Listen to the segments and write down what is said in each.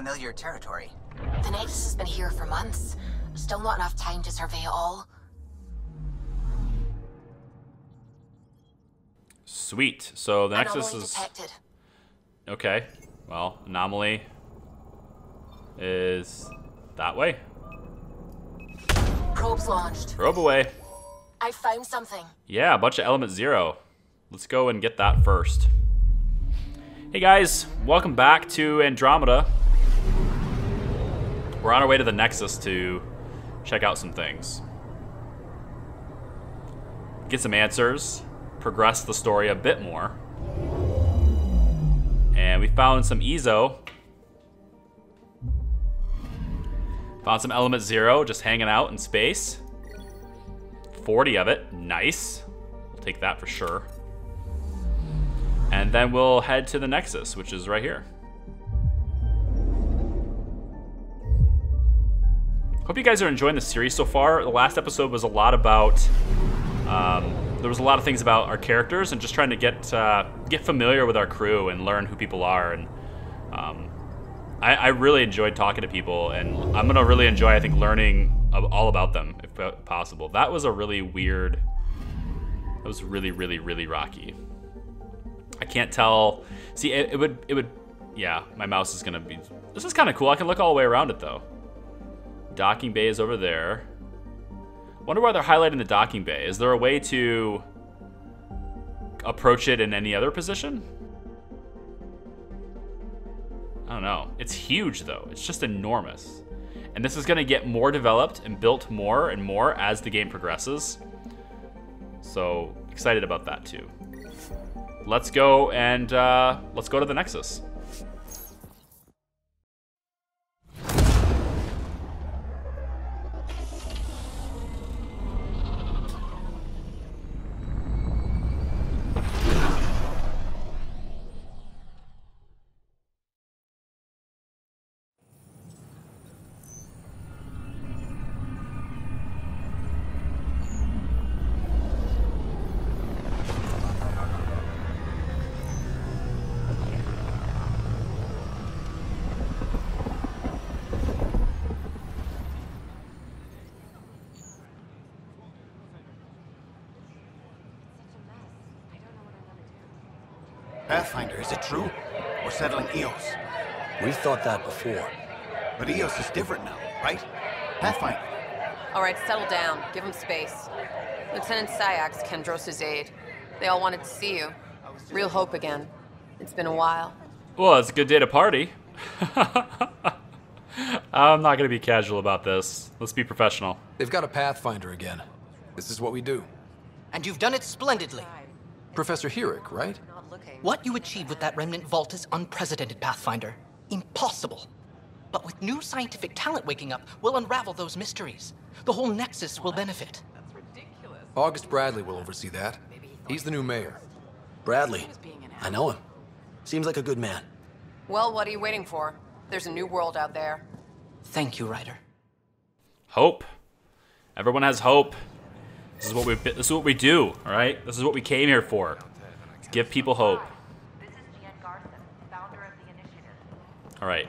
familiar territory. The Nexus has been here for months. Still not enough time to survey it all. Sweet. So the Nexus Anomaly is detected. okay. Well, anomaly is that way. Probes launched. Probe away. I found something. Yeah, a bunch of element zero. Let's go and get that first. Hey guys, welcome back to Andromeda. We're on our way to the Nexus to check out some things. Get some answers, progress the story a bit more. And we found some eezo. Found some element zero just hanging out in space. 40 of it. Nice. We'll take that for sure. And then we'll head to the Nexus, which is right here. Hope you guys are enjoying the series so far. The last episode was a lot about. Um, there was a lot of things about our characters and just trying to get uh, get familiar with our crew and learn who people are. And um, I, I really enjoyed talking to people, and I'm gonna really enjoy, I think, learning all about them if possible. That was a really weird. That was really, really, really rocky. I can't tell. See, it, it would, it would, yeah. My mouse is gonna be. This is kind of cool. I can look all the way around it though. Docking bay is over there. Wonder why they're highlighting the docking bay. Is there a way to approach it in any other position? I don't know. It's huge though. It's just enormous. And this is going to get more developed and built more and more as the game progresses. So excited about that too. Let's go and uh, let's go to the Nexus. We've that before. But Eos is different now, right? Pathfinder. All right, settle down. Give him space. Lieutenant Syax, Kandros' aide. They all wanted to see you. Real hope again. It's been a while. Well, it's a good day to party. I'm not going to be casual about this. Let's be professional. They've got a Pathfinder again. This is what we do. And you've done it splendidly. Professor Herrick, right? What you achieved with that remnant vault is unprecedented, Pathfinder. Impossible. But with new scientific talent waking up, we'll unravel those mysteries. The whole Nexus will benefit. That's ridiculous. August Bradley will oversee that. He's the new mayor. Bradley. I know him. Seems like a good man. Well, what are you waiting for? There's a new world out there. Thank you, Ryder. Hope. Everyone has hope. This is what we this is what we do, all right? This is what we came here for. Give people hope. All right.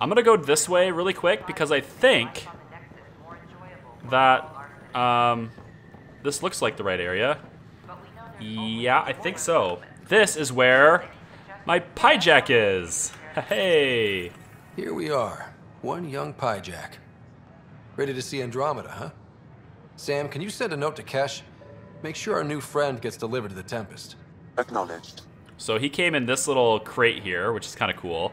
I'm going to go this way really quick because I think that um, this looks like the right area. Yeah, I think so. This is where my Pyjak is. Hey. Here we are. One young Pyjak. Ready to see Andromeda, huh? Sam, can you send a note to Kesh? Make sure our new friend gets delivered to the Tempest. Acknowledged. So he came in this little crate here, which is kind of cool.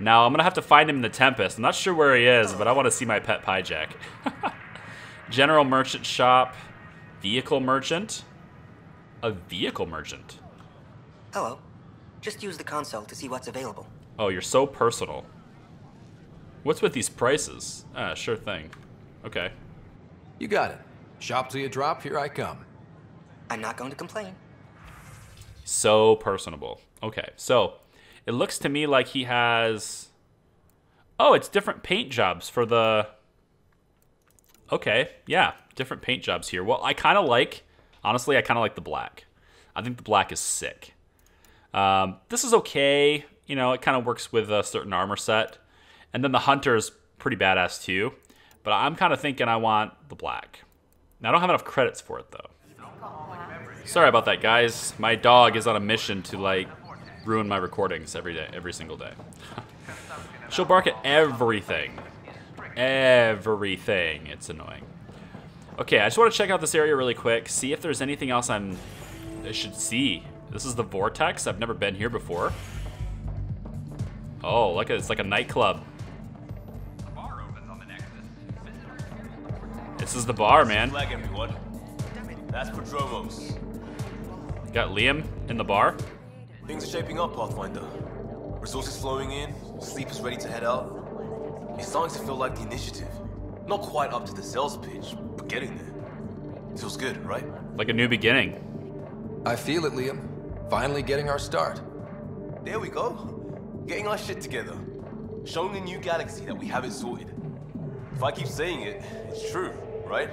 Now I'm gonna have to find him in the Tempest. I'm not sure where he is, but I want to see my pet Pyjak. General merchant shop, vehicle merchant, a vehicle merchant. Hello. Just use the console to see what's available. Oh, you're so personal. What's with these prices? Ah, sure thing. Okay. You got it. Shop till you drop, here I come. I'm not going to complain. So personable. Okay, so it looks to me like he has. Oh, it's different paint jobs for the. Okay, yeah, different paint jobs here. Well, I kind of like, honestly, I kind of like the black. I think the black is sick. Um, this is okay. you know, it kind of works with a certain armor set. And then the hunter is pretty badass too. But I'm kind of thinking I want the black. Now, I don't have enough credits for it though. Sorry about that, guys. My dog is on a mission to like ruin my recordings every day, every single day. She'll bark at everything. Everything. It's annoying. Okay, I just want to check out this area really quick, see if there's anything else I'm I should see. This is the Vortex. I've never been here before. Oh, look it's like a nightclub. This is the bar, man. Flag everyone. That's Prodromos. Got Liam in the bar. Things are shaping up, Pathfinder. Resources flowing in, sleepers ready to head out. It's starting to feel like the initiative. Not quite up to the sales pitch, but getting there. Feels good, right? Like a new beginning. I feel it, Liam. Finally getting our start. There we go. Getting our shit together. Showing the new galaxy that we have it sorted. If I keep saying it, it's true, right?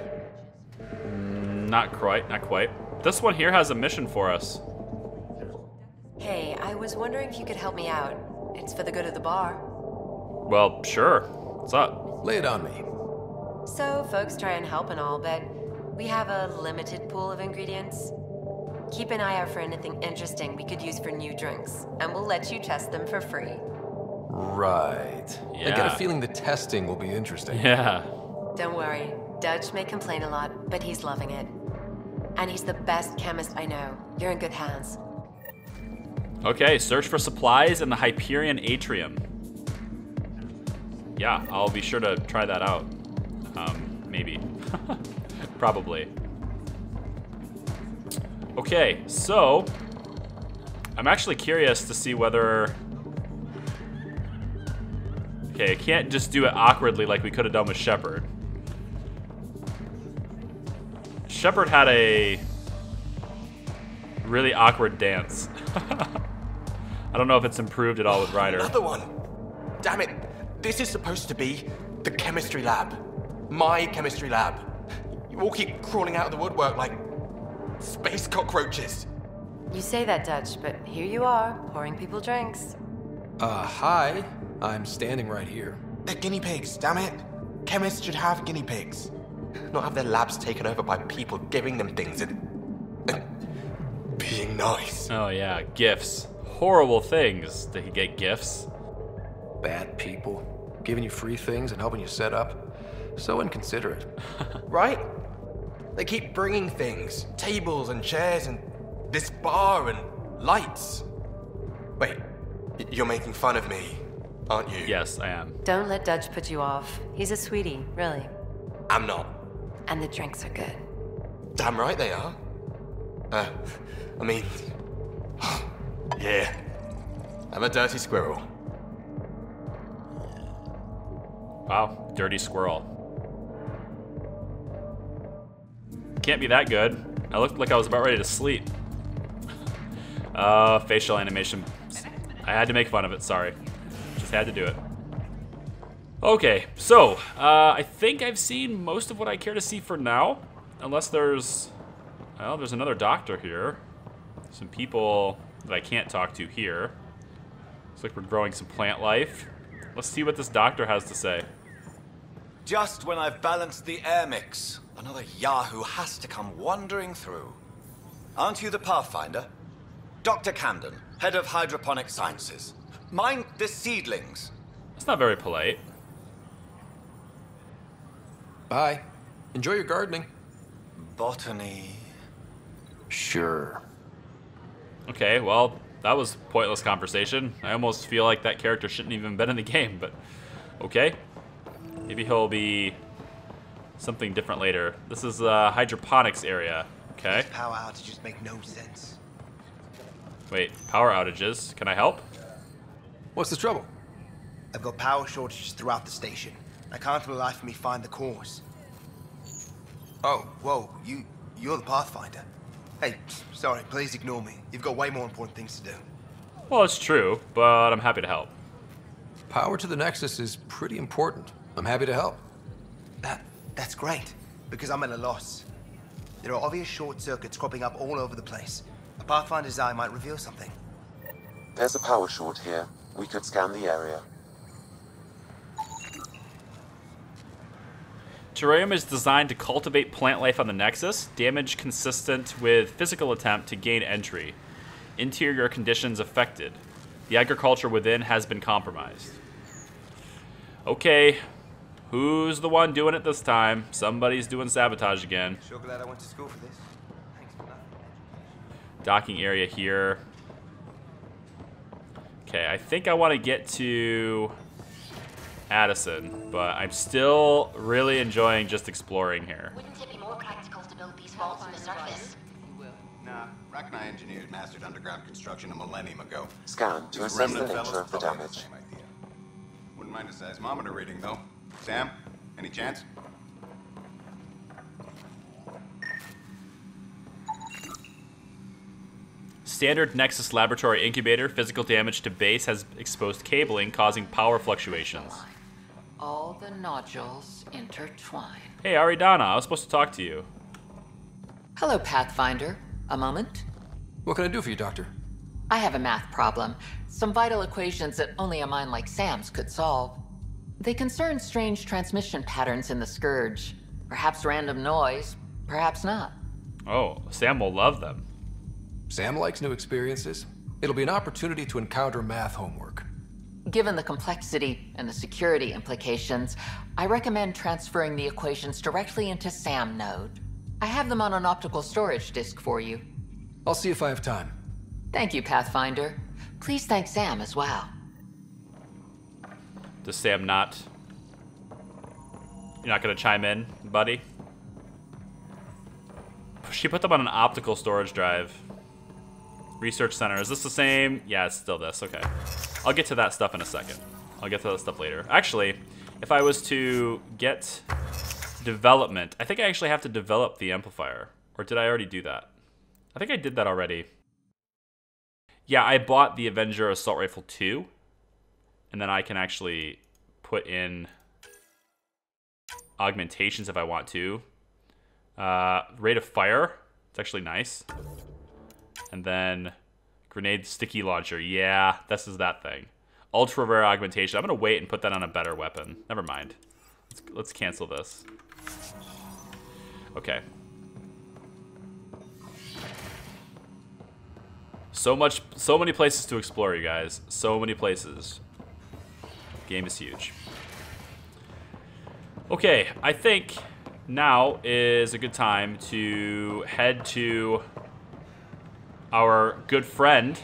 Mm, not quite, not quite. This one here has a mission for us. Hey, I was wondering if you could help me out. It's for the good of the bar. Well, sure. What's up? Lay it on me. So, folks try and help and all, but we have a limited pool of ingredients. Keep an eye out for anything interesting we could use for new drinks, and we'll let you test them for free. Right. Yeah. I get a feeling the testing will be interesting. Yeah. Don't worry, Dutch may complain a lot, but he's loving it. And he's the best chemist I know. You're in good hands. Okay, search for supplies in the Hyperion Atrium. Yeah, I'll be sure to try that out. Um, maybe. Probably. Okay, so I'm actually curious to see whether. Okay, I can't just do it awkwardly like we could have done with Shepard. Shepard had a really awkward dance. I don't know if it's improved at all with Ryder. Another one. Damn it. This is supposed to be the chemistry lab. My chemistry lab. You all keep crawling out of the woodwork like space cockroaches. You say that, Dutch, but here you are, pouring people drinks. Uh, hi. I'm standing right here. They're guinea pigs, damn it. Chemists should have guinea pigs. Not have their labs taken over by people giving them things and, and being nice. Oh yeah, gifts. Horrible things to get gifts. Bad people. Giving you free things and helping you set up. So inconsiderate. Right? They keep bringing things tables and chairs and this bar and lights. Wait, you're making fun of me, aren't you? Yes, I am. Don't let Dutch put you off. He's a sweetie, really. I'm not. And the drinks are good. Damn right they are. Uh, I mean, yeah. I'm a dirty squirrel. Wow, dirty squirrel. Can't be that good. I looked like I was about ready to sleep. Uh, facial animation. I had to make fun of it, sorry. Just had to do it. Okay, so, uh, I think I've seen most of what I care to see for now. Unless there's... Well, there's another doctor here. Some people that I can't talk to here. Looks like we're growing some plant life. Let's see what this doctor has to say. Just when I've balanced the air mix, another Yahoo has to come wandering through. Aren't you the Pathfinder? Dr. Camden, head of hydroponic sciences. Mind the seedlings. That's not very polite. Bye. Enjoy your gardening. Botany. Sure. Okay, well, that was pointless conversation. I almost feel like that character shouldn't even been in the game, but okay. Maybe he'll be something different later. This is the hydroponics area. Okay. Power outages make no sense. Wait, power outages. Can I help? What's the trouble? I've got power shortages throughout the station. I can't for the life of me find the cause. Oh, whoa, you, you're the Pathfinder. Hey, sorry, please ignore me. You've got way more important things to do. Well, it's true, but I'm happy to help. Power to the Nexus is pretty important. I'm happy to help. That, that's great, because I'm at a loss. There are obvious short circuits cropping up all over the place. A Pathfinder's eye might reveal something. There's a power short here. We could scan the area. Terrarium is designed to cultivate plant life on the Nexus, damage consistent with physical attempt to gain entry. Interior conditions affected. The agriculture within has been compromised. Okay, who's the one doing it this time? Somebody's doing sabotage again. Sure glad I went to school for this. Docking area here. Okay, I think I want to get to Addison, but I'm still really enjoying just exploring here. Wouldn't it be more practical to build these vaults on the surface? Nah, Rack and I engineered mastered underground construction a millennium ago. Scan to These assess the nature of the probably damage. same idea. Wouldn't mind a seismometer reading, though. Sam, any chance? Standard Nexus Laboratory Incubator physical damage to base has exposed cabling, causing power fluctuations. All the nodules intertwine. Hey, Aridana, I was supposed to talk to you. Hello, Pathfinder. A moment? What can I do for you, Doctor? I have a math problem. Some vital equations that only a mind like Sam's could solve. They concern strange transmission patterns in the Scourge. Perhaps random noise, perhaps not. Oh, Sam will love them. Sam likes new experiences. It'll be an opportunity to encounter math homework. Given the complexity and the security implications, I recommend transferring the equations directly into SAM node. I have them on an optical storage disk for you. I'll see if I have time. Thank you, Pathfinder. Please thank Sam as well. Does Sam not? You're not gonna chime in, buddy? She put them on an optical storage drive. Research center. Is this the same? Yeah, it's still this. Okay. I'll get to that stuff in a second. I'll get to that stuff later. Actually, if I was to get development, I think I actually have to develop the amplifier. Or did I already do that? I think I did that already. Yeah, I bought the Avenger Assault Rifle 2. And then I can actually put in augmentations if I want to. Uh, rate of fire. It's actually nice. And then grenade sticky launcher. Yeah, this is that thing. Ultra rare augmentation. I'm gonna wait and put that on a better weapon. Never mind. Let's, let's cancel this. Okay. So much, so many places to explore, you guys. So many places. Game is huge. Okay, I think now is a good time to head to our good friend.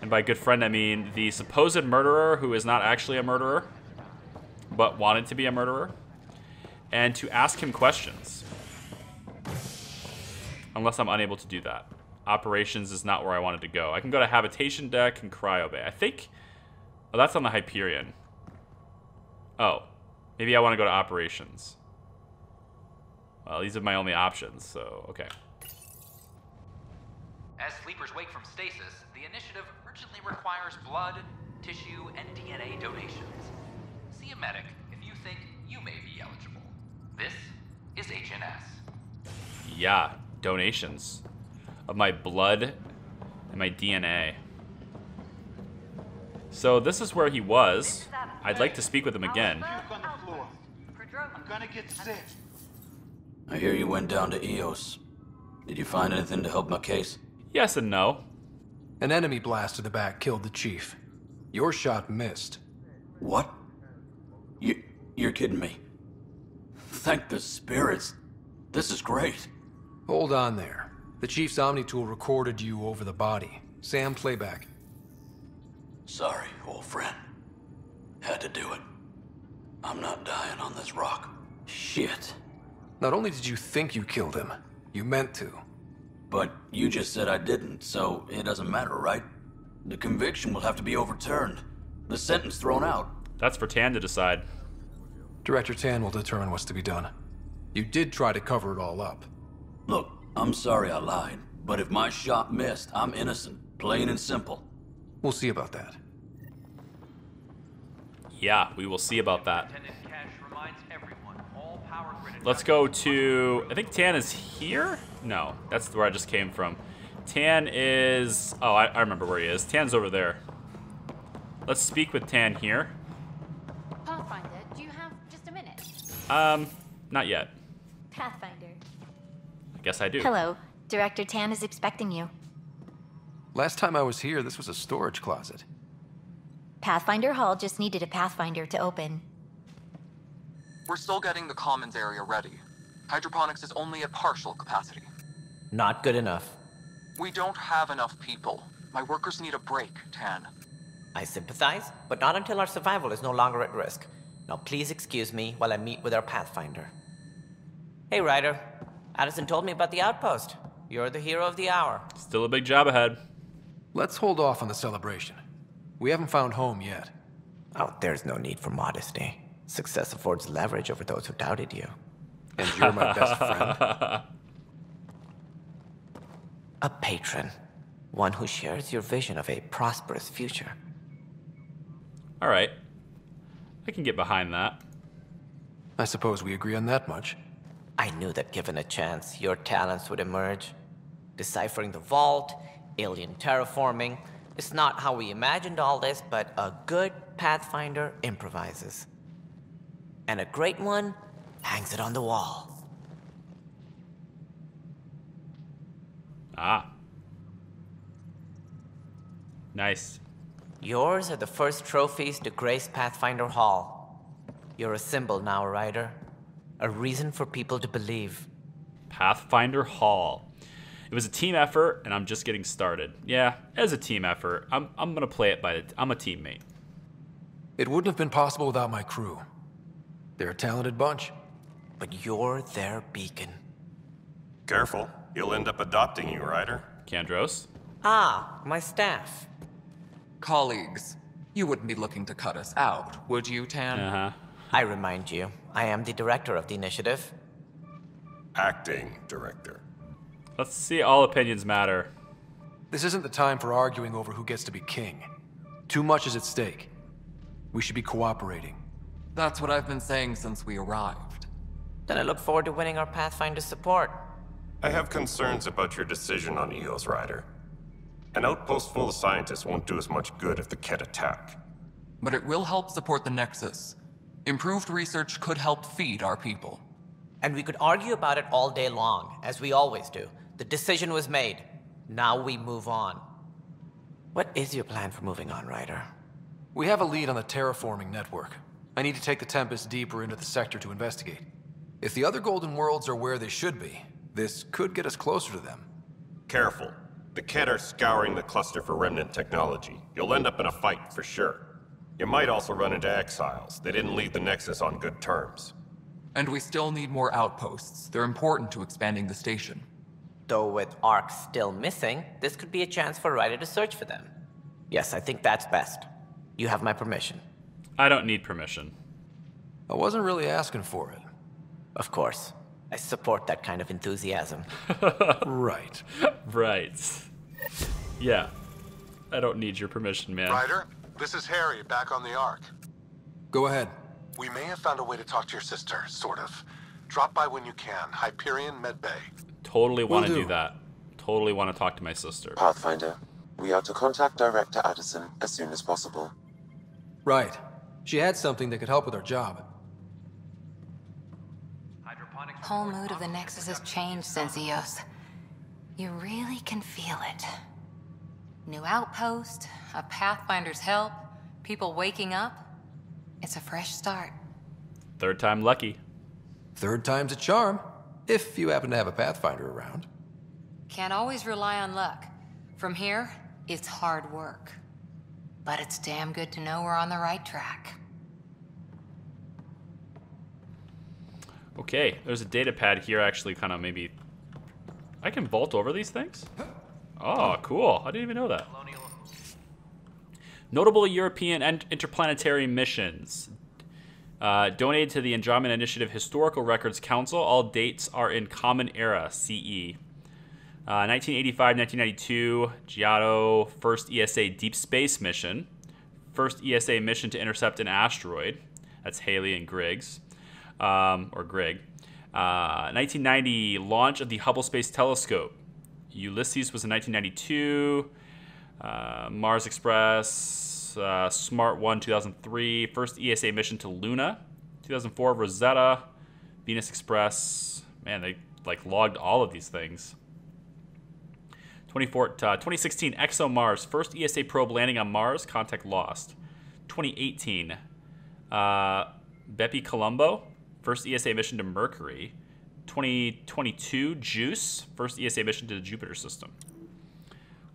And by good friend, I mean the supposed murderer who is not actually a murderer, but wanted to be a murderer, and to ask him questions. Unless I'm unable to do that. Operations is not where I wanted to go. I can go to Habitation Deck and Cryo Bay. I think... Oh, that's on the Hyperion. Oh. Maybe I want to go to Operations. Well, these are my only options, so okay. As sleepers wake from stasis, the initiative urgently requires blood, tissue, and DNA donations. See a medic if you think you may be eligible. This is HNS. Yeah, donations of my blood and my DNA. So this is where he was. I'd like to speak with him again. I'm gonna get sick. I hear you went down to EOS. Did you find anything to help my case? Yes and no. An enemy blast to the back killed the chief. Your shot missed. What? You, you're kidding me. Thank the spirits. This is great. Hold on there. The chief's Omni tool recorded you over the body. Sam, playback. Sorry, old friend. Had to do it. I'm not dying on this rock. Shit. Not only did you think you killed him, you meant to. But you just said I didn't, so it doesn't matter, right? The conviction will have to be overturned. The sentence thrown out. That's for Tann to decide. Director Tann will determine what's to be done. You did try to cover it all up. Look, I'm sorry I lied, but if my shot missed, I'm innocent. Plain and simple. We'll see about that. Yeah, we will see about that. Let's go to... I think Tann is here? No, that's where I just came from. Tann is... Oh, I, I remember where he is. Tann's over there. let's speak with Tann here. Pathfinder, do you have just a minute? Um, not yet. Pathfinder. I guess I do. Hello. Director Tann is expecting you. Last time I was here, this was a storage closet. Pathfinder Hall just needed a Pathfinder to open. We're still getting the commons area ready. Hydroponics is only at partial capacity. Not good enough. We don't have enough people. My workers need a break, Tann. I sympathize, but not until our survival is no longer at risk. Now please excuse me while I meet with our Pathfinder. Hey, Ryder. Addison told me about the outpost. You're the hero of the hour. Still a big job ahead. Let's hold off on the celebration. We haven't found home yet. Oh, there's no need for modesty. Success affords leverage over those who doubted you. And you're my best friend. A patron. One who shares your vision of a prosperous future. All right. I can get behind that. I suppose we agree on that much. I knew that given a chance, your talents would emerge. Deciphering the vault, alien terraforming. It's not how we imagined all this, but a good Pathfinder improvises. And a great one hangs it on the wall. Ah. Nice. Yours are the first trophies to grace Pathfinder Hall. You're a symbol now, Ryder. A reason for people to believe. Pathfinder Hall. It was a team effort, and I'm just getting started. Yeah, as a team effort, I'm, I'm gonna play it by the. I'm a teammate. It wouldn't have been possible without my crew. They're a talented bunch. But you're their beacon. Careful. He'll end up adopting you, Ryder. Kandros? Ah, my staff. Colleagues, you wouldn't be looking to cut us out, would you, Tann? Uh-huh. I remind you, I am the director of the initiative. Acting director. Let's see, all opinions matter. This isn't the time for arguing over who gets to be king. Too much is at stake. We should be cooperating. That's what I've been saying since we arrived. Then I look forward to winning our Pathfinder support. I have concerns about your decision on Eos, Ryder. An outpost full of scientists won't do us much good if the Kett attack. But it will help support the Nexus. Improved research could help feed our people. And we could argue about it all day long, as we always do. The decision was made. Now we move on. What is your plan for moving on, Ryder? We have a lead on the terraforming network. I need to take the Tempest deeper into the sector to investigate. If the other Golden Worlds are where they should be, this could get us closer to them. Careful. The Kett are scouring the cluster for remnant technology. You'll end up in a fight for sure. You might also run into exiles. They didn't leave the Nexus on good terms. And we still need more outposts. They're important to expanding the station. Though with Ark still missing, this could be a chance for Ryder to search for them. Yes, I think that's best. You have my permission. I don't need permission. I wasn't really asking for it. Of course. I support that kind of enthusiasm. right. Right. Yeah. I don't need your permission, man. Ryder, this is Harry, back on the Ark. Go ahead. We may have found a way to talk to your sister, sort of. Drop by when you can. Hyperion Med Bay. Totally want to do do. that. Totally want to talk to my sister. Pathfinder, we are to contact Director Addison as soon as possible. Right. She had something that could help with our job. Whole mood of the Nexus has changed since Eos. You really can feel it. New outpost, a Pathfinder's help, people waking up. It's a fresh start. Third time lucky. Third time's a charm, if you happen to have a Pathfinder around. Can't always rely on luck. From here, it's hard work. But it's damn good to know we're on the right track. Okay, there's a data pad here actually kind of maybe... I can vault over these things? Oh, cool. I didn't even know that. Notable European and interplanetary missions. Uh, donated to the Andromeda Initiative Historical Records Council. All dates are in Common Era, CE. Uh, 1985 1992, Giotto, first ESA deep space mission. First ESA mission to intercept an asteroid. That's Halley and Griggs. Um, or Grig. Uh, 1990, launch of the Hubble Space Telescope. Ulysses was in 1992. Uh, Mars Express. uh, Smart 1 2003, first ESA mission to Luna, 2004 Rosetta, Venus Express. Man, they like logged all of these things. 24, uh, 2016 ExoMars, first ESA probe landing on Mars, contact lost. 2018 uh, Bepi Colombo, first ESA mission to Mercury. 2022 Juice, first ESA mission to the Jupiter system.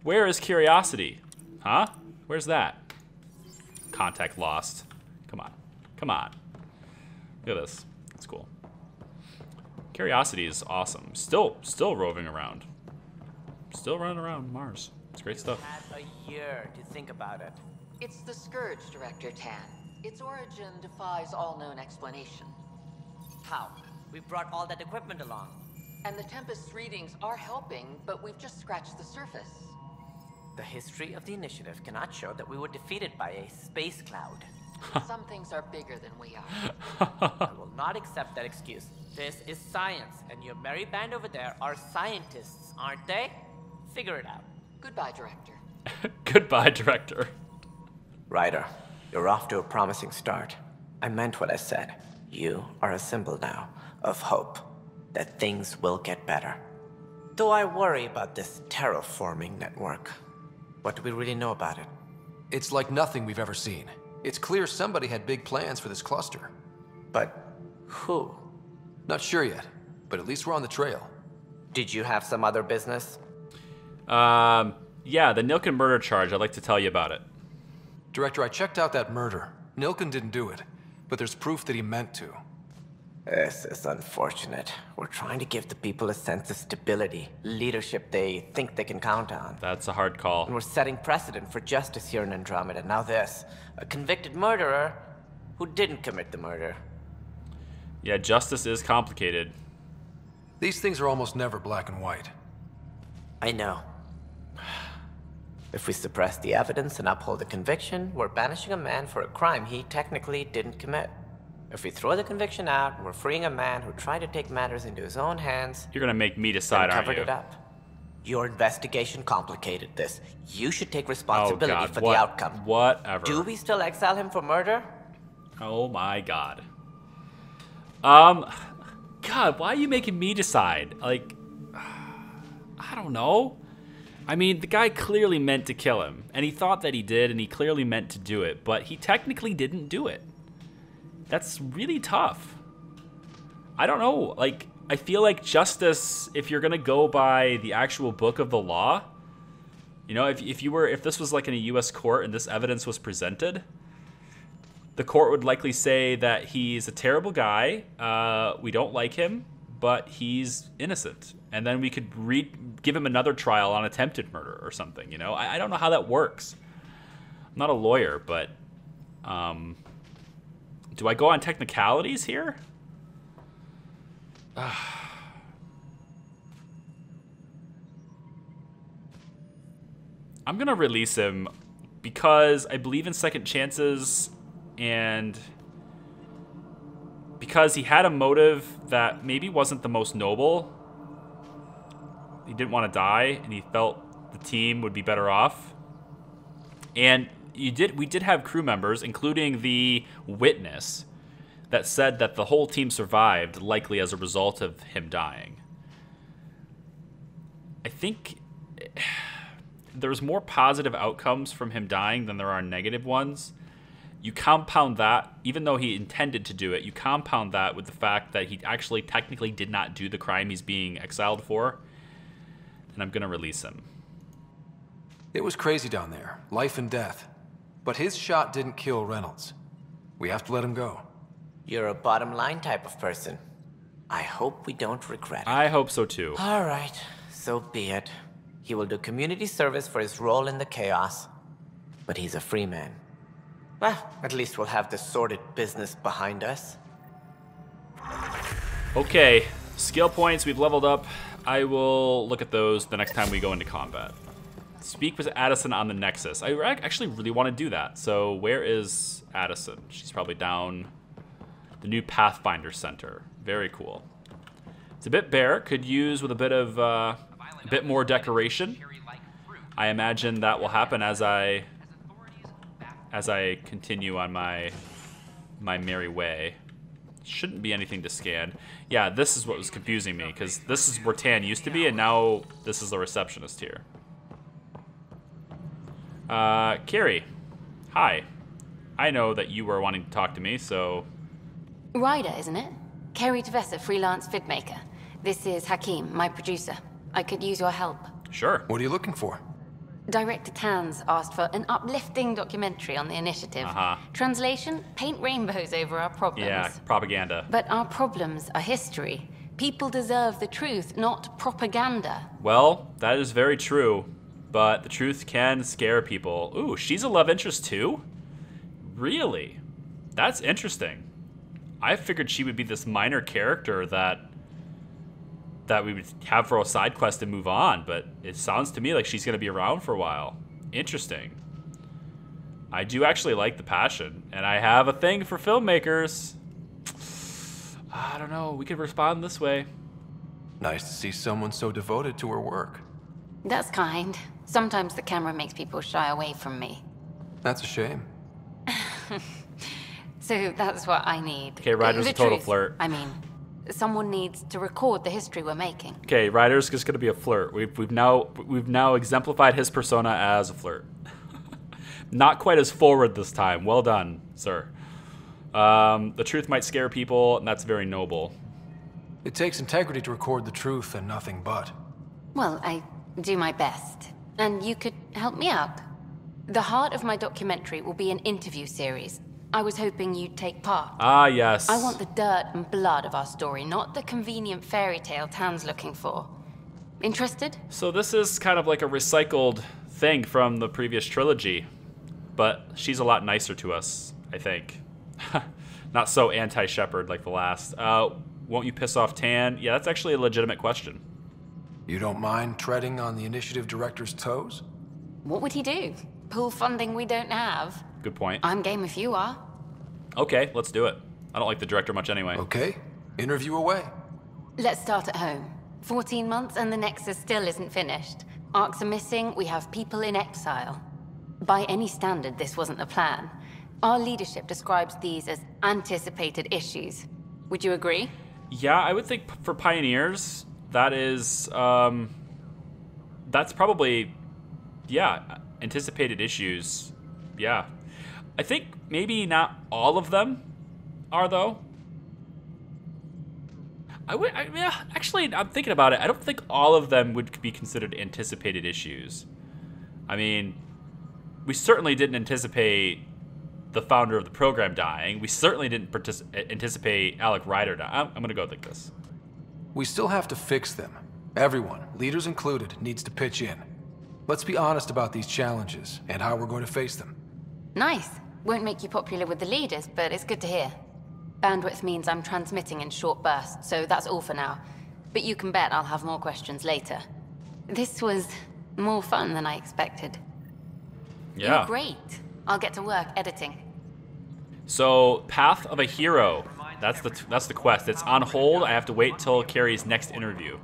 Where is Curiosity? Huh? Where's that? Contact lost. Come on. Come on. Look at this. It's cool. Curiosity is awesome. Still, still roving around. Still running around Mars. It's great stuff. Had a year to think about it. It's the Scourge, Director Tann. Its origin defies all known explanation. How? We brought all that equipment along. And the Tempest's readings are helping, but we've just scratched the surface. The history of the initiative cannot show that we were defeated by a space cloud. Some things are bigger than we are. I will not accept that excuse. This is science, and your merry band over there are scientists, aren't they? Figure it out. Goodbye, Director. Goodbye, Director. Ryder, you're off to a promising start. I meant what I said. You are a symbol now of hope that things will get better. Though I worry about this terraforming network. What do we really know about it? It's like nothing we've ever seen. It's clear somebody had big plans for this cluster. But who? Not sure yet, but at least we're on the trail. Did you have some other business? Um, yeah, the Nilken murder charge. I'd like to tell you about it. Director, I checked out that murder. Nilken didn't do it, but there's proof that he meant to. This is unfortunate. We're trying to give the people a sense of stability, leadership they think they can count on. That's a hard call. And we're setting precedent for justice here in Andromeda. Now this, a convicted murderer who didn't commit the murder. Yeah, justice is complicated. These things are almost never black and white. I know. If we suppress the evidence and uphold the conviction, we're banishing a man for a crime he technically didn't commit. If we throw the conviction out, we're freeing a man who tried to take matters into his own hands. You're gonna make me decide, aren't covered and covered it up. Your investigation complicated this. You should take responsibility oh God, for what, the outcome. Whatever. Do we still exile him for murder? Oh my God. Um, God, why are you making me decide? Like, I don't know. I mean, the guy clearly meant to kill him, and he thought that he did, and he clearly meant to do it, but he technically didn't do it. That's really tough. I don't know. Like, I feel like justice, if you're gonna go by the actual book of the law, you know, if, if you were, if this was like in a U.S. court and this evidence was presented, the court would likely say that he's a terrible guy. Uh, we don't like him, but he's innocent, and then we could re- give him another trial on attempted murder or something. You know, I, I don't know how that works. I'm not a lawyer, but um, do I go on technicalities here? I'm gonna release him because I believe in second chances and because he had a motive that maybe wasn't the most noble. He didn't want to die and he felt the team would be better off. And you did we did have crew members including the witness that said that the whole team survived likely as a result of him dying. I think there's more positive outcomes from him dying than there are negative ones. You compound that, even though he intended to do it, you compound that with the fact that he actually technically did not do the crime he's being exiled for. And I'm going to release him. It was crazy down there, life and death. But his shot didn't kill Reynolds. We have to let him go. You're a bottom line type of person. I hope we don't regret it. I hope so too. All right, so be it. He will do community service for his role in the chaos. But he's a free man. Well, at least we'll have the sordid business behind us. Okay, skill points we've leveled up. I will look at those the next time we go into combat. Speak with Addison on the Nexus. I actually really want to do that. So where is Addison? She's probably down the new Pathfinder Center. Very cool. It's a bit bare. Could use with a bit of uh, a bit more decoration. I imagine that will happen as I as I continue on my my merry way. Shouldn't be anything to scan. Yeah, this is what was confusing me, because this is where Tann used to be, and now this is the receptionist here. Uh, Keri. Hi. I know that you were wanting to talk to me, so... Ryder, isn't it? Keri T'Vessa, freelance vidmaker. This is Hakim, my producer. I could use your help. Sure. What are you looking for? Director Tann's asked for an uplifting documentary on the initiative. Uh-huh. Translation, paint rainbows over our problems. Yeah, propaganda. But our problems are history. People deserve the truth, not propaganda. Well, that is very true, but the truth can scare people. Ooh, she's a love interest too? Really? That's interesting. I figured she would be this minor character that that we would have for a side quest and move on, but it sounds to me like she's going to be around for a while. Interesting. I do actually like the passion, and I have a thing for filmmakers. I don't know, we could respond this way. Nice to see someone so devoted to her work. That's kind. Sometimes the camera makes people shy away from me. That's a shame. So that's what I need. Okay, Ryder's The a total truth, flirt. I mean, someone needs to record the history we're making. Okay, Ryder's just gonna be a flirt. We've we've now we've now exemplified his persona as a flirt. Not quite as forward this time. Well done, sir. Um, the truth might scare people, and that's very noble. It takes integrity to record the truth and nothing but. Well, I do my best. And you could help me out. The heart of my documentary will be an interview series. I was hoping you'd take part. Ah, yes. I want the dirt and blood of our story, not the convenient fairy tale Tann's looking for. Interested? So this is kind of like a recycled thing from the previous trilogy, but she's a lot nicer to us, I think. Not so anti-Shepard like the last. Uh, won't you piss off Tann? Yeah, that's actually a legitimate question. You don't mind treading on the initiative director's toes? What would he do? Pool funding we don't have? Good point. I'm game if you are. Okay, let's do it. I don't like the director much anyway. Okay, interview away. Let's start at home. 14 months and the Nexus still isn't finished. Arks are missing, we have people in exile. By any standard, this wasn't the plan. Our leadership describes these as anticipated issues. Would you agree? Yeah, I would think p- for pioneers, that is, um, that's probably, yeah, anticipated issues. Yeah. I think maybe not all of them are, though. I would, I, yeah, actually, I'm thinking about it. I don't think all of them would be considered anticipated issues. I mean, we certainly didn't anticipate the founder of the program dying. We certainly didn't partic- anticipate Alec Ryder dying. I'm, I'm going to go like this. We still have to fix them. Everyone, leaders included, needs to pitch in. Let's be honest about these challenges and how we're going to face them. Nice. Won't make you popular with the leaders, but it's good to hear. Bandwidth means I'm transmitting in short bursts, so that's all for now. But you can bet I'll have more questions later. This was more fun than I expected. Yeah. You're great. I'll get to work editing. So, Path of a Hero. That's the that's the quest. It's on hold. I have to wait till Keri's next interview.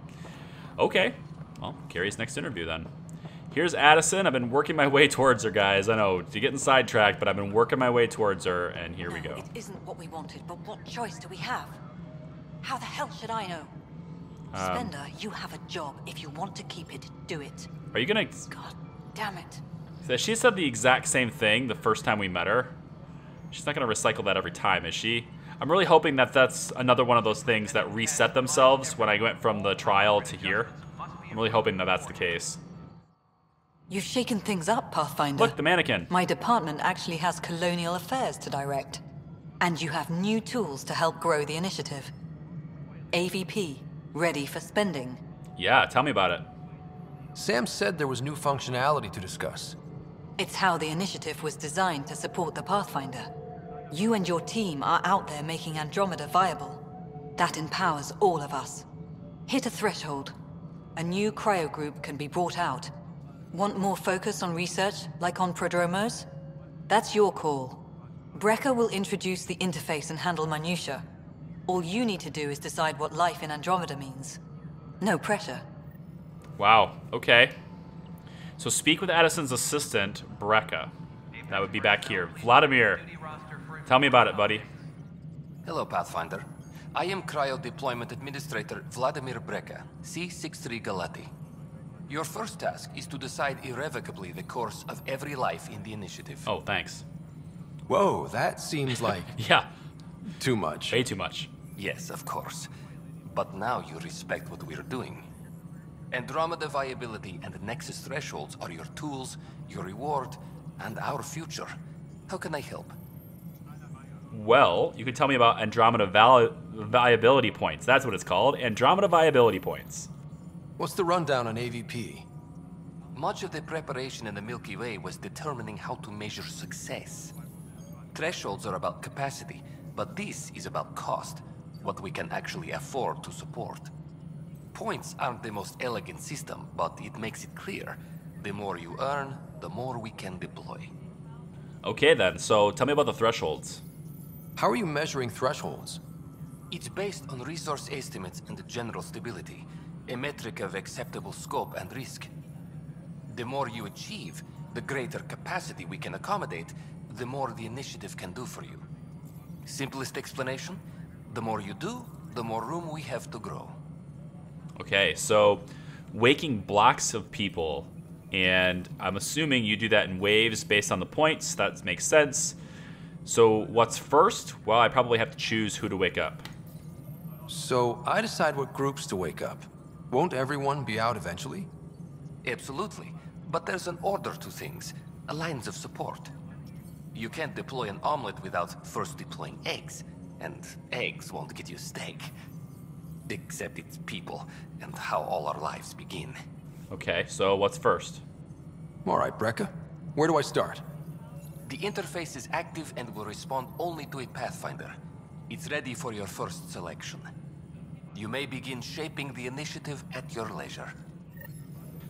Okay. Well, Keri's next interview then. Here's Addison. I've been working my way towards her, guys. I know, you're getting sidetracked, but I've been working my way towards her, and here we go. It isn't what we wanted, but what choice do we have? How the hell should I know? Um, Spender, you have a job. If you want to keep it, do it. Are you gonna? God damn it. So She said the exact same thing the first time we met her. She's not gonna recycle that every time, is she? I'm really hoping that that's another one of those things that reset themselves when I went from the trial to here. I'm really hoping that that's the case. You've shaken things up, Pathfinder. Look, the mannequin. My department actually has colonial affairs to direct. And you have new tools to help grow the initiative. AVP, ready for spending. Yeah, tell me about it. Sam said there was new functionality to discuss. It's how the initiative was designed to support the Pathfinder. You and your team are out there making Andromeda viable. That empowers all of us. Hit a threshold. A new cryo group can be brought out. Want more focus on research, like on Prodromos? That's your call. Brecca will introduce the interface and handle minutiae. All you need to do is decide what life in Andromeda means. No pressure. Wow. Okay. So speak with Addison's assistant, Brecca. That would be back here. Vladimir, tell me about it, buddy. Hello, Pathfinder. I am Cryo Deployment Administrator Vladimir Brecca, C-63 Galati. Your first task is to decide irrevocably the course of every life in the initiative. Oh, thanks. Whoa, that seems like yeah, too much. Way too much. Yes, of course. But now you respect what we're doing. Andromeda viability and the Nexus thresholds are your tools, your reward, and our future. How can I help? Well, you could tell me about Andromeda val- viability points. That's what it's called. Andromeda viability points. What's the rundown on AVP? Much of the preparation in the Milky Way was determining how to measure success. Thresholds are about capacity, but this is about cost, what we can actually afford to support. Points aren't the most elegant system, but it makes it clear. The more you earn, the more we can deploy. Okay then, so tell me about the thresholds. How are you measuring thresholds? It's based on resource estimates and the general stability, a metric of acceptable scope and risk. The more you achieve, the greater capacity we can accommodate, the more the initiative can do for you. Simplest explanation? The more you do, the more room we have to grow. Okay, so waking blocks of people, and I'm assuming you do that in waves based on the points. That makes sense. So what's first? Well, I probably have to choose who to wake up. So I decide what groups to wake up. Won't everyone be out eventually? Absolutely. But there's an order to things, a lines of support. You can't deploy an omelet without first deploying eggs, and eggs won't get you steak. Except it's people, and how all our lives begin. Okay, so what's first? All right, Brecca. Where do I start? The interface is active and will respond only to a Pathfinder. It's ready for your first selection. You may begin shaping the initiative at your leisure.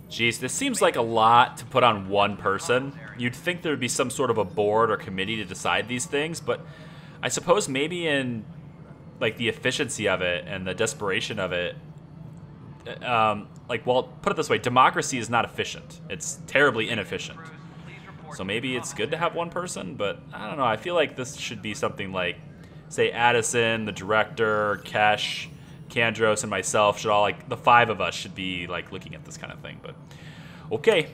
Jeez, this seems like a lot to put on one person. You'd think there would be some sort of a board or committee to decide these things, but I suppose maybe in like the efficiency of it and the desperation of it, um, like well, put it this way: democracy is not efficient. It's terribly inefficient. So maybe it's good to have one person, but I don't know. I feel like this should be something like, say, Addison, the director, Kesh, Kandros, and myself should all like the five of us should be like looking at this kind of thing. But okay.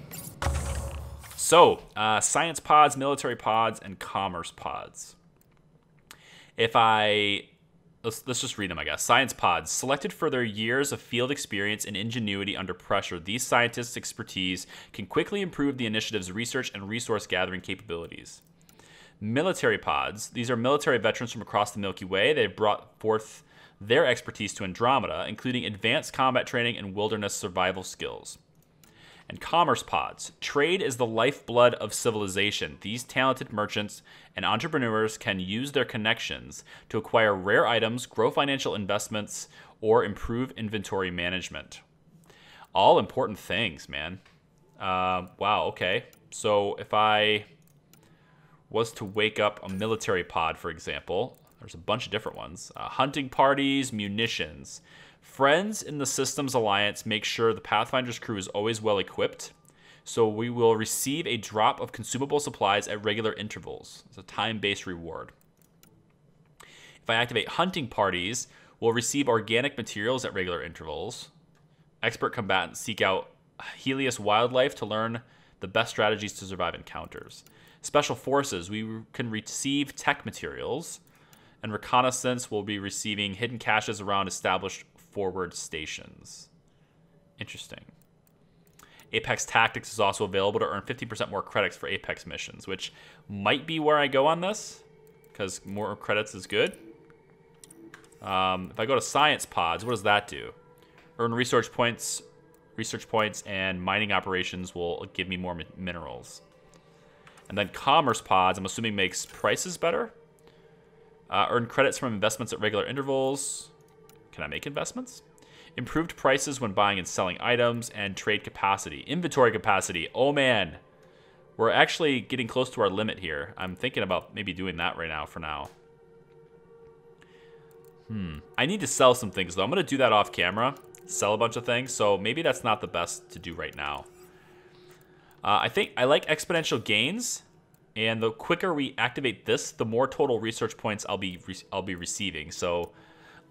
So uh, science pods, military pods, and commerce pods. If I let's, let's just read them, I guess. Science pods. Selected for their years of field experience and ingenuity under pressure, these scientists' expertise can quickly improve the initiative's research and resource gathering capabilities. Military pods. These are military veterans from across the Milky Way. They've brought forth their expertise to Andromeda, including advanced combat training and wilderness survival skills. And commerce pods. Trade is the lifeblood of civilization. These talented merchants and entrepreneurs can use their connections to acquire rare items, grow financial investments, or improve inventory management. All important things, man. Uh, wow, okay. So if I was to wake up a military pod, for example, there's a bunch of different ones uh, hunting parties, munitions. Friends in the Systems Alliance make sure the Pathfinder's crew is always well equipped, so we will receive a drop of consumable supplies at regular intervals. It's a time based reward. If I activate hunting parties, we'll receive organic materials at regular intervals. Expert combatants seek out Heleus wildlife to learn the best strategies to survive encounters. Special forces, we can receive tech materials and reconnaissance will be receiving hidden caches around established forward stations. Interesting. Apex Tactics is also available to earn 50% more credits for Apex missions, which might be where I go on this, because more credits is good. Um, if I go to Science Pods, what does that do? Earn research points, research points, and mining operations will give me more minerals. And then Commerce Pods, I'm assuming makes prices better. Uh, earn credits from investments at regular intervals. Can I make investments? Improved prices when buying and selling items, and trade capacity. Inventory capacity. Oh man. We're actually getting close to our limit here. I'm thinking about maybe doing that right now for now. Hmm. I need to sell some things though. I'm going to do that off camera. Sell a bunch of things. So maybe that's not the best to do right now. Uh, I think I like exponential gains And the quicker we activate this, the more total research points I'll be I'll be receiving. So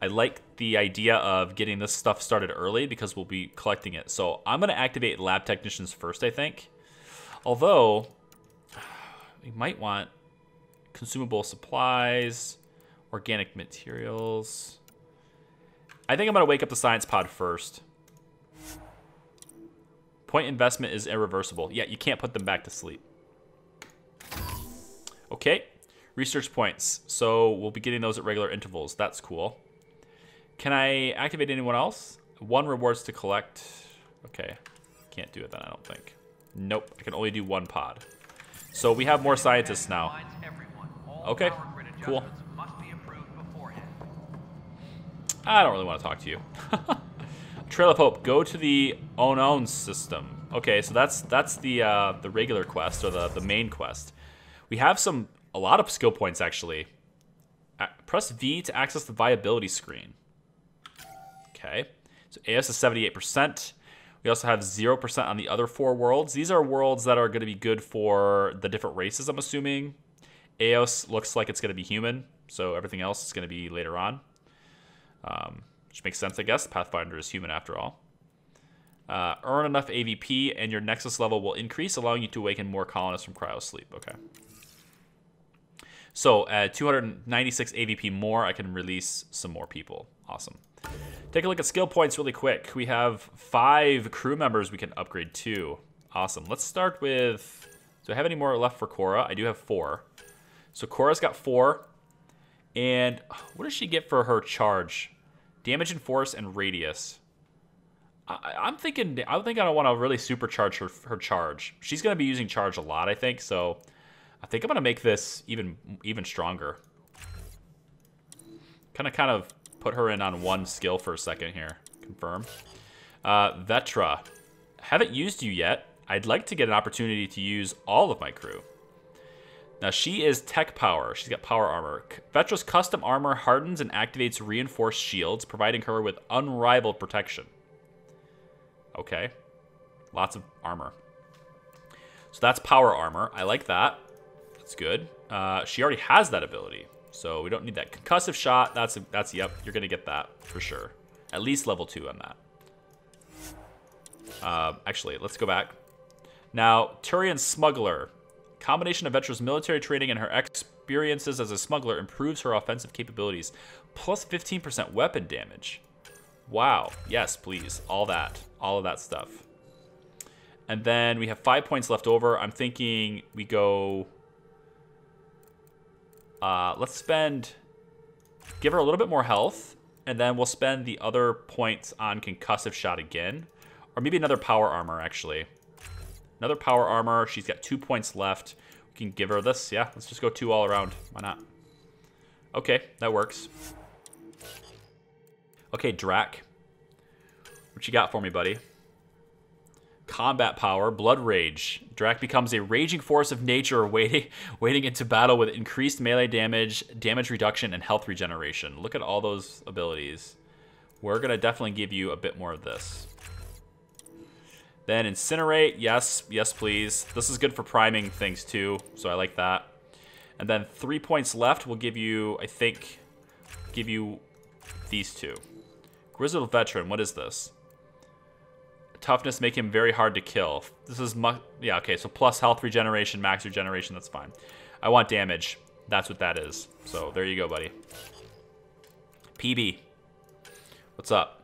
I like the idea of getting this stuff started early because we'll be collecting it. So I'm going to activate lab technicians first, I think. Although, we might want consumable supplies, organic materials. I think I'm going to wake up the science pod first. Point investment is irreversible. Yeah, you can't put them back to sleep. Okay, research points. So we'll be getting those at regular intervals. That's cool. Can I activate anyone else? One rewards to collect. Okay. Can't do it then, I don't think. Nope. I can only do one pod. So we have more scientists now. Okay. Cool. I don't really want to talk to you. Trail of Hope. Go to the unknown system. Okay, so that's that's the uh, the regular quest or the the main quest. We have some a lot of skill points actually. press V to access the viability screen. Okay. So Eos is 78%. We also have 0% on the other four worlds. These are worlds that are going to be good for the different races, I'm assuming. Eos looks like it's going to be human, so everything else is going to be later on. Um, which makes sense, I guess. Pathfinder is human after all. Uh, earn enough AVP and your Nexus level will increase, allowing you to awaken more colonists from cryosleep. Okay. So at 296 AVP more, I can release some more people. Awesome. Take a look at skill points really quick. We have five crew members we can upgrade to. Awesome. Let's start with... Do I have any more left for Cora? I do have four. So Cora's got four. And what does she get for her charge? Damage and force and radius. I, am thinking I think I don't want to really supercharge her her charge. She's going to be using charge a lot, I think. So I think I'm to make this even even stronger. Kind of kind of put her in on one skill for a second here. Confirm. Uh, Vetra. Haven't used you yet. I'd like to get an opportunity to use all of my crew. Now she is tech power. She's got power armor. Vetra's custom armor hardens and activates reinforced shields, providing her with unrivaled protection. Okay. Lots of armor. So that's power armor. I like that. That's good. Uh, she already has that ability. So we don't need that concussive shot. That's a, that's yep. You're gonna get that for sure. At least level two on that. Uh, actually, let's go back. Now, Turian Smuggler. Combination of Vetra's military training and her experiences as a smuggler improves her offensive capabilities. Plus 15% weapon damage. Wow. Yes, please. All that. All of that stuff. And then we have five points left over. I'm thinking we go uh, let's spend, give her a little bit more health, and then we'll spend the other points on concussive shot again. Or maybe another power armor, actually. Another power armor. She's got two points left. We can give her this. Yeah, let's just go two all around. Why not? Okay, that works. Okay, Drack. What you got for me, buddy? Combat power, Blood Rage. Drack becomes a raging force of nature waiting, wading into battle with increased melee damage, damage reduction, and health regeneration. Look at all those abilities. We're going to definitely give you a bit more of this. Then Incinerate, yes, yes please. This is good for priming things too, so I like that. And then three points left will give you, I think, give you these two. Grizzled Veteran, what is this? Toughness make him very hard to kill. This is mu yeah, okay, so plus health regeneration, max regeneration, that's fine. I want damage. That's what that is. So there you go, buddy. Peebee. What's up?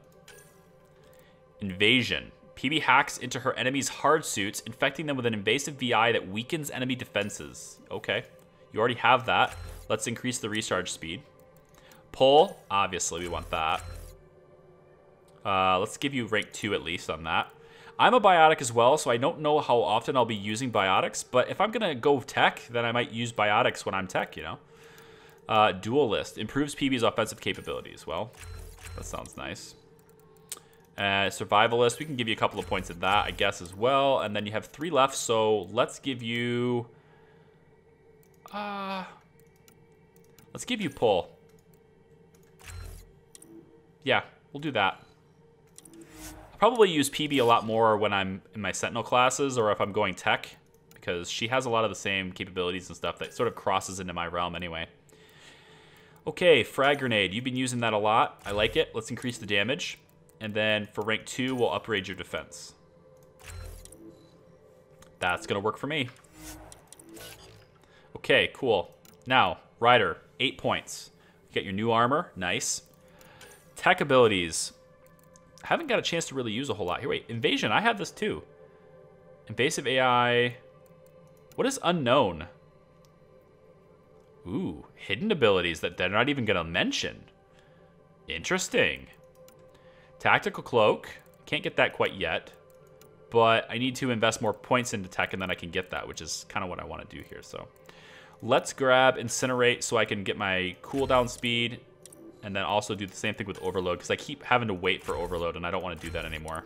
Invasion. Peebee hacks into her enemy's hard suits, infecting them with an invasive VI that weakens enemy defenses. Okay. You already have that. Let's increase the recharge speed. Pull. Obviously, we want that. Uh, let's give you rank 2 at least on that. I'm a biotic as well, so I don't know how often I'll be using biotics, but if I'm going to go tech, then I might use biotics when I'm tech, you know? Uh, duelist. Improves Peebee's offensive capabilities. Well, that sounds nice. Uh, survivalist. We can give you a couple of points of that, I guess, as well. And then you have three left, so let's give you... Uh, let's give you pull. Yeah, we'll do that probably use Peebee a lot more when I'm in my Sentinel classes or if I'm going tech, because she has a lot of the same capabilities and stuff that sort of crosses into my realm anyway. Okay, frag grenade. You've been using that a lot. I like it. Let's increase the damage. And then for rank 2, we'll upgrade your defense. That's going to work for me. Okay, cool. Now, Ryder, 8 points. You get your new armor. Nice. Tech abilities. Haven't got a chance to really use a whole lot. Here, wait. Invasion. I have this too. Invasive AI. What is unknown? Ooh, hidden abilities that they're not even going to mention. Interesting. Tactical Cloak. Can't get that quite yet. But I need to invest more points into tech and then I can get that, which is kind of what I want to do here. So let's grab Incinerate so I can get my cooldown speed and then also do the same thing with Overload because I keep having to wait for Overload and I don't want to do that anymore.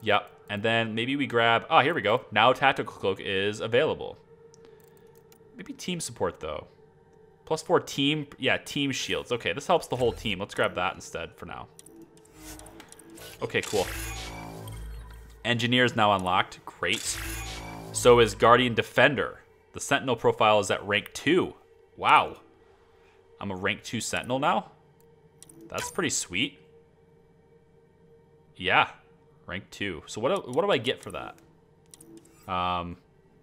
Yep. And then maybe we grab... Oh, here we go. Now Tactical Cloak is available. Maybe Team Support, though. Plus four Team... Yeah, Team Shields. Okay, this helps the whole team. Let's grab that instead for now. Okay, cool. Engineer is now unlocked. Great. So is Guardian Defender. The Sentinel profile is at rank 2. Wow. I'm a rank 2 Sentinel now? That's pretty sweet. Yeah, rank 2. So what do, what do I get for that? Um,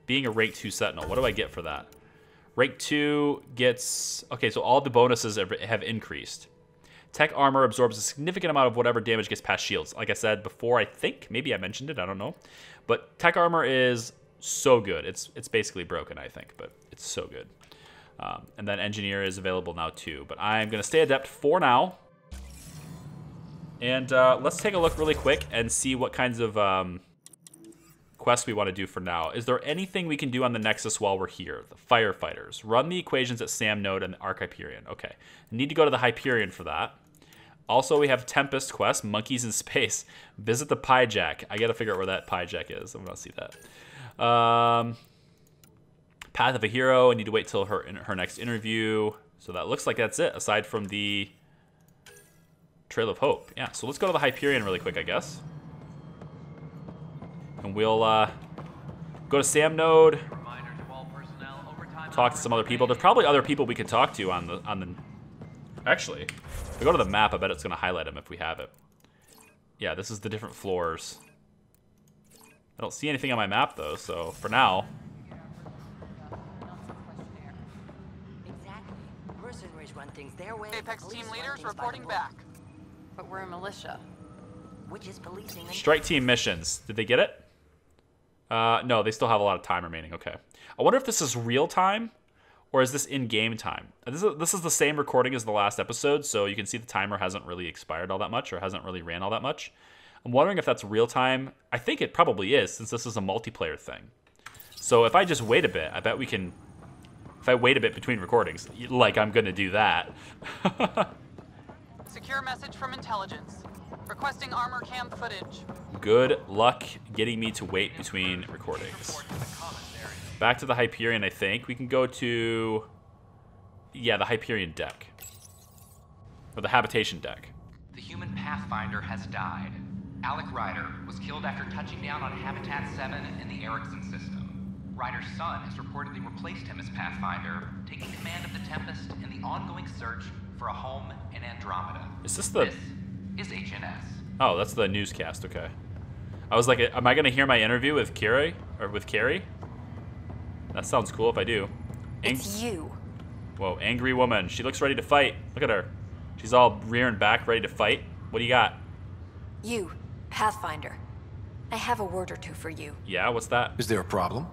being a rank 2 Sentinel, what do I get for that? Rank 2 gets... Okay, so all the bonuses have, have increased. Tech armor absorbs a significant amount of whatever damage gets past shields. Like I said before, I think, maybe I mentioned it, I don't know. But tech armor is so good. It's it's basically broken, I think, but it's so good. Um, and then engineer is available now too. But I'm gonna stay adept for now. And uh, let's take a look really quick and see what kinds of um, quests we want to do for now. Is there anything we can do on the Nexus while we're here? The firefighters. Run the equations at Sam Node and the Ark Hyperion. Okay. Need to go to the Hyperion for that. Also, we have Tempest quest, Monkeys in Space. Visit the Pyjak. I gotta figure out where that Pyjak is. I'm gonna see that. Um, Path of a Hero. I need to wait till her her next interview. So that looks like that's it, aside from the Trail of Hope. Yeah, so let's go to the Hyperion really quick, I guess. And we'll uh, go to Sam Node. Talk to some other people. There's probably other people we could talk to on the on the. Actually, if we go to the map, I bet it's gonna highlight them if we have it. Yeah, this is the different floors. I don't see anything on my map though, so for now. Apex team leaders reporting back. But we're a militia. Which is policing. Strike team missions. Did they get it? Uh, no, they still have a lot of time remaining. Okay. I wonder if this is real time or is this in-game time? This is, this is the same recording as the last episode, so you can see the timer hasn't really expired all that much or hasn't really ran all that much. I'm wondering if that's real time. I think it probably is since this is a multiplayer thing. So if I just wait a bit, I bet we can... If I wait a bit between recordings, like I'm going to do that. Secure message from intelligence. Requesting armor cam footage. Good luck getting me to wait between recordings. Back to the Hyperion, I think. We can go to... Yeah, the Hyperion deck. Or the Habitation deck. The human Pathfinder has died. Alec Ryder was killed after touching down on Habitat 7 in the Erickson system. Ryder's son has reportedly replaced him as Pathfinder, taking command of the Tempest in the ongoing search for a home in Andromeda. Is this the... This is HNS. Oh, that's the newscast, okay. I was like, am I going to hear my interview with Keri? Or with Keri? That sounds cool if I do. Ang it's you. Whoa, angry woman. She looks ready to fight. Look at her. She's all rearing back, ready to fight. What do you got? You, Pathfinder. I have a word or two for you. Yeah, what's that? Is there a problem?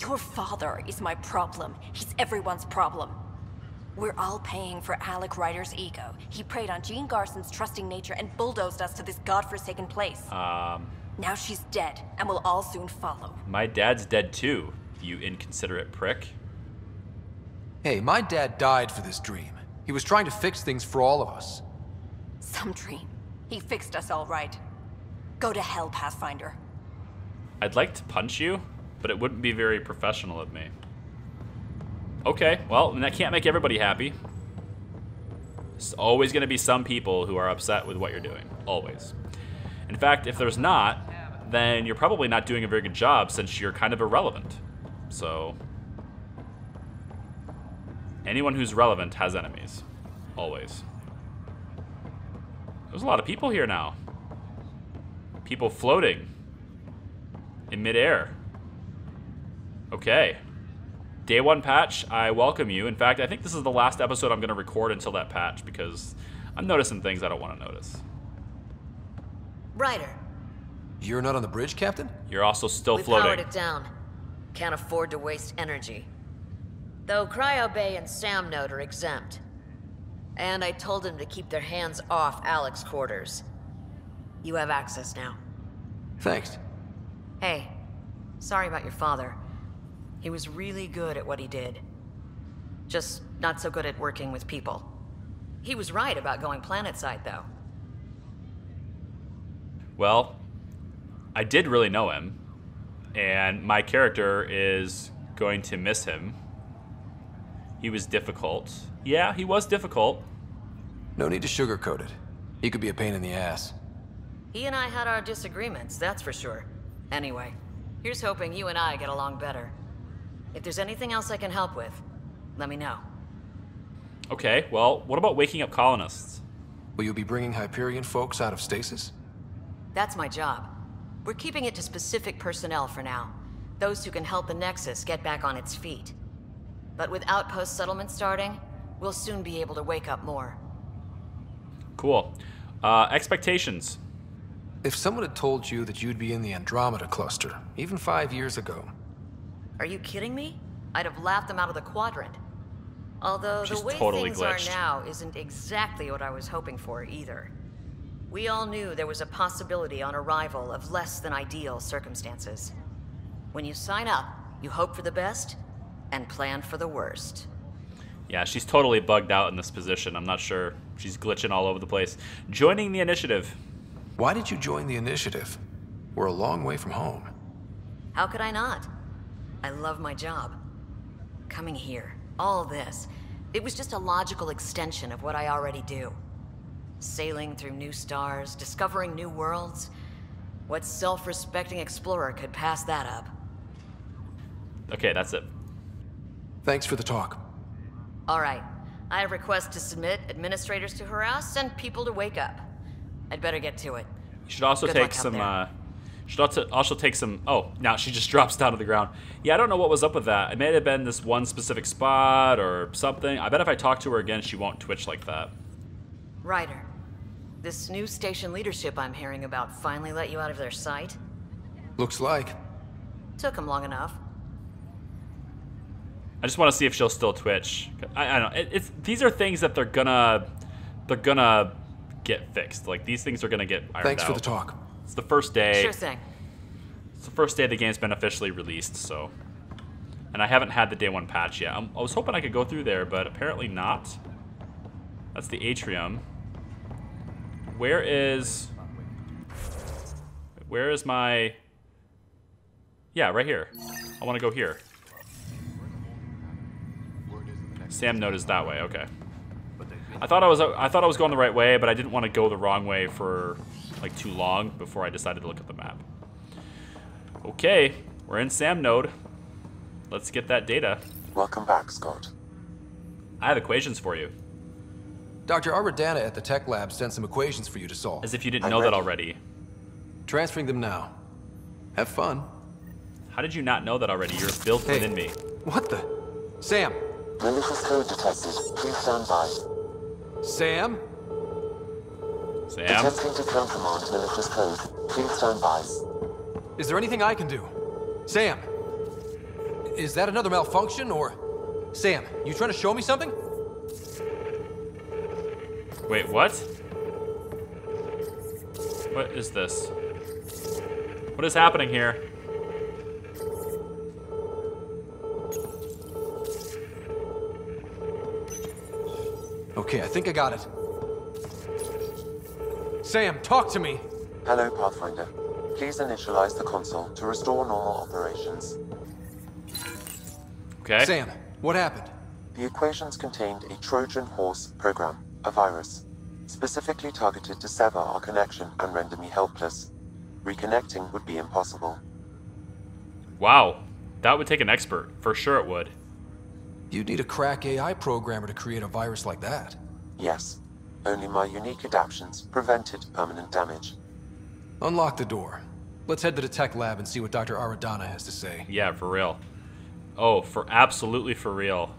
Your father is my problem. He's everyone's problem. We're all paying for Alec Ryder's ego. He preyed on Jien Garson's trusting nature and bulldozed us to this godforsaken place. Um... Now she's dead, and we'll all soon follow. My dad's dead too, you inconsiderate prick. Hey, my dad died for this dream. He was trying to fix things for all of us. Some dream. He fixed us all right. Go to hell, Pathfinder. I'd like to punch you, but it wouldn't be very professional of me. Okay, well, that can't make everybody happy. There's always going to be some people who are upset with what you're doing. Always. In fact, if there's not, then you're probably not doing a very good job since you're kind of irrelevant. So, anyone who's relevant has enemies. Always. There's a lot of people here now. People floating in midair. Okay. Day one patch, I welcome you. In fact, I think this is the last episode I'm going to record until that patch because I'm noticing things I don't want to notice. Ryder, You're not on the bridge, Captain? You're also still we floating. powered it down. Can't afford to waste energy. Though Cryo Bay and Sam Node are exempt. And I told them to keep their hands off Alec's quarters. You have access now. Thanks. Hey, sorry about your father. He was really good at what he did. Just not so good at working with people. He was right about going planetside, though. Well, I did really know him, and my character is going to miss him. He was difficult. Yeah, he was difficult. No need to sugarcoat it. He could be a pain in the ass. He and I had our disagreements, that's for sure. Anyway, here's hoping you and I get along better. If there's anything else I can help with, let me know. Okay, well, what about waking up colonists? Will you be bringing Hyperion folks out of stasis? That's my job. We're keeping it to specific personnel for now. Those who can help the Nexus get back on its feet. But with outpost settlement starting, we'll soon be able to wake up more. Cool. Uh, expectations. If someone had told you that you'd be in the Andromeda cluster, even five years ago, Are you kidding me? I'd have laughed them out of the quadrant. Although She's the way totally things glitched. are now isn't exactly what I was hoping for either. We all knew there was a possibility on arrival of less than ideal circumstances. When you sign up, you hope for the best and plan for the worst. Yeah, she's totally bugged out in this position. I'm not sure. She's glitching all over the place. Joining the initiative. why did you join the initiative? We're a long way from home. How could I not? I love my job. Coming here, all this, it was just a logical extension of what I already do. Sailing through new stars, discovering new worlds. What self respecting explorer could pass that up? Okay, that's it. Thanks for the talk. All right, I have requests to submit, administrators to harass, and people to wake up. I'd better get to it. You should also Good take some. Uh, should also, also take some. Oh, now she just drops down to the ground. Yeah, I don't know what was up with that. It may have been this one specific spot or something. I bet if I talk to her again, she won't twitch like that. Ryder, this new station leadership I'm hearing about finally let you out of their sight? Looks like. Took them long enough. I just want to see if she'll still twitch. I, I don't know. It, it's these are things that they're gonna they're gonna get fixed. Like these things are gonna get ironed Thanks for out. the talk. It's the first day. Sure thing. It's the first day the game's been officially released, so. And I haven't had the day one patch yet. I'm, I was hoping I could go through there, but apparently not. That's the atrium. Where is. Where is my. Yeah, right here. I want to go here. Sam noticed that way. Okay. I thought I was I thought I was going the right way, but I didn't want to go the wrong way for like too long before I decided to look at the map. Okay, we're in Sam node. Let's get that data. Welcome back, Scott. I have equations for you. Dr. Aridana at the tech lab sent some equations for you to solve. As if you didn't know that already. Transferring them now. Have fun. How did you not know that already? You're built Hey. within me. What the? Sam! Malicious code detected. Please stand by. Sam? Sam? Attempting to countermand malicious code. Please stand by. Is there anything I can do? Sam! Is that another malfunction, or... Sam, you trying to show me something? Wait, what? What is this? What is happening here? Okay, I think I got it. Sam, talk to me! Hello, Pathfinder. Please initialize the console to restore normal operations. Okay. Sam, what happened? The equations contained a Trojan horse program, a virus, specifically targeted to sever our connection and render me helpless. Reconnecting would be impossible. Wow, that would take an expert. For sure it would. You'd need a crack AI programmer to create a virus like that. Yes. Only my unique adaptions prevented permanent damage. Unlock the door. Let's head to the tech lab and see what Dr. Aridana has to say. Yeah, for real. Oh, for absolutely for real.